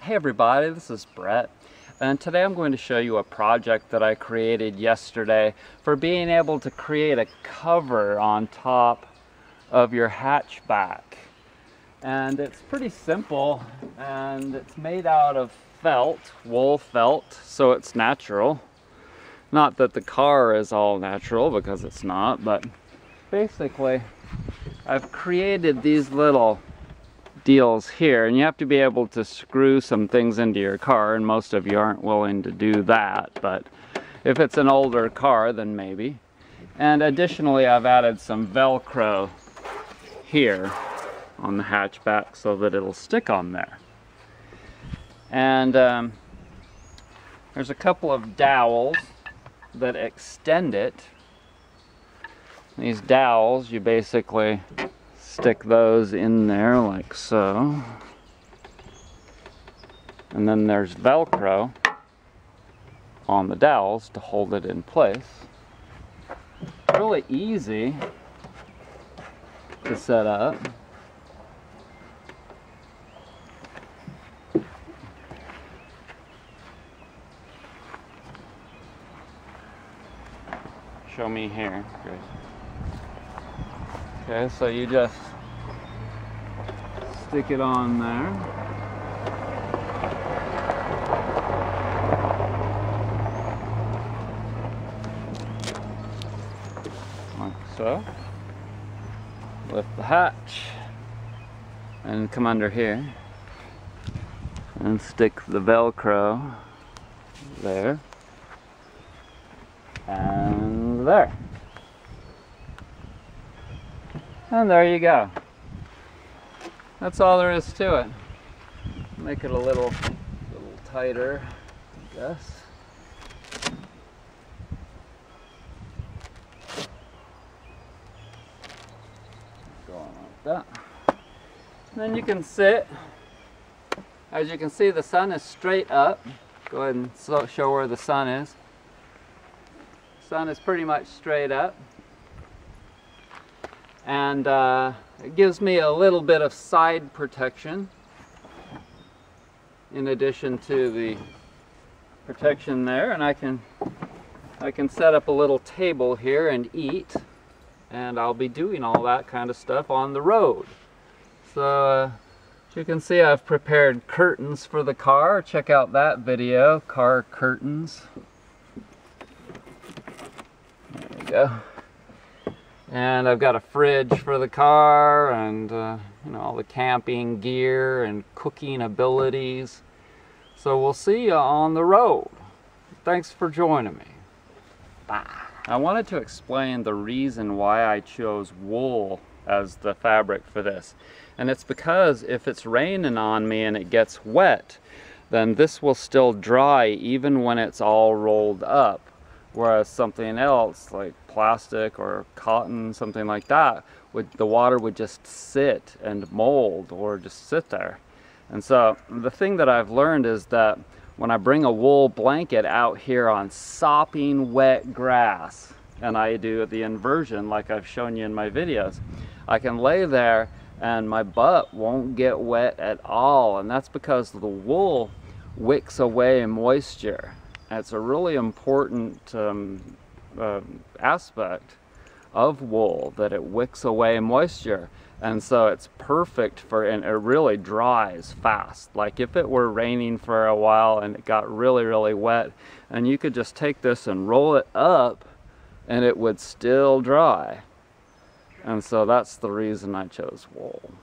Hey everybody, this is Brett and today I'm going to show you a project that I created yesterday for being able to create a cover on top of your hatchback. And it's pretty simple and it's made out of felt, wool felt, so it's natural. Not that the car is all natural because it's not, but basically I've created these little deals here and you have to be able to screw some things into your car and most of you aren't willing to do that but if it's an older car then maybe. And additionally I've added some velcro here on the hatchback so that it'll stick on there. And um, there's a couple of dowels that extend it. These dowels you basically stick those in there like so. And then there's Velcro on the dowels to hold it in place. Really easy to set up. Show me here, Grace. Okay, so you just stick it on there. Like so. Lift the hatch and come under here and stick the Velcro there and there. And there you go. That's all there is to it. Make it a little, little tighter, I guess. Going like that. And then you can sit. As you can see, the sun is straight up. Go ahead and show where the sun is. Sun is pretty much straight up and uh, it gives me a little bit of side protection in addition to the protection there. And I can I can set up a little table here and eat. And I'll be doing all that kind of stuff on the road. So uh, you can see I've prepared curtains for the car. Check out that video car curtains. There you go and I've got a fridge for the car and uh, you know all the camping gear and cooking abilities. So we'll see you on the road. Thanks for joining me. Bye. I wanted to explain the reason why I chose wool as the fabric for this. And it's because if it's raining on me and it gets wet then this will still dry even when it's all rolled up. Whereas something else like plastic or cotton something like that would the water would just sit and mold or just sit there. And so the thing that I've learned is that when I bring a wool blanket out here on sopping wet grass and I do the inversion like I've shown you in my videos I can lay there and my butt won't get wet at all. And that's because the wool wicks away moisture. It's a really important um, uh, aspect of wool that it wicks away moisture. And so it's perfect for and it really dries fast. Like if it were raining for a while and it got really really wet and you could just take this and roll it up and it would still dry. And so that's the reason I chose wool